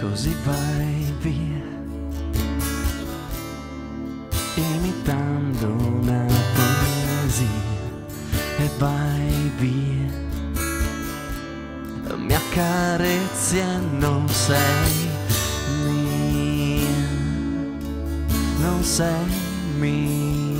così vai via, imitando una poesia e vai via. Mi accarezzi non sei mia, non sei mia.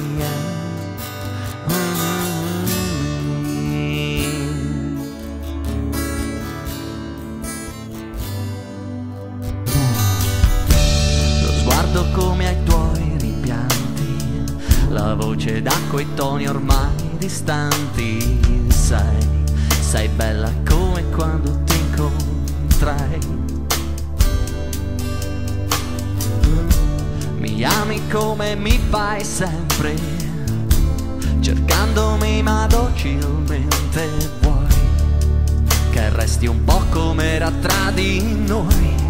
Voce d'acqua e toni ormai distanti. Sai, sei bella come quando ti incontrai. Mi ami come mi fai sempre, cercandomi ma docilmente vuoi che resti un po' come era tra di noi.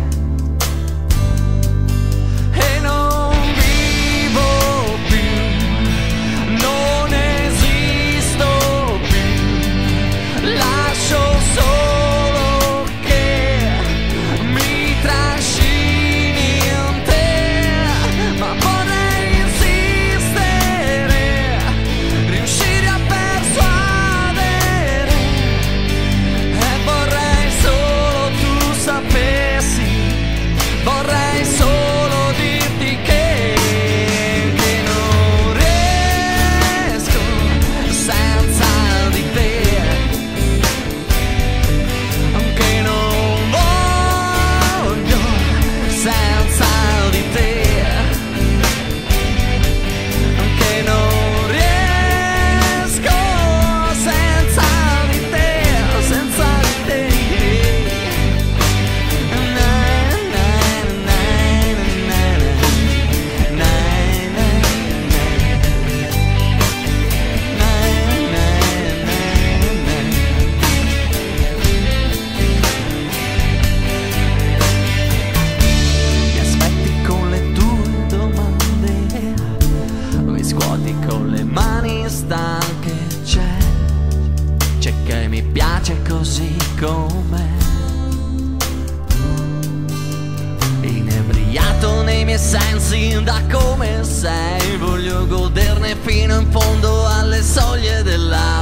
Scuoti con le mani stanche, c'è, c'è che mi piace così com'è. Inebriato nei miei sensi da come sei Voglio goderne fino in fondo alle soglie della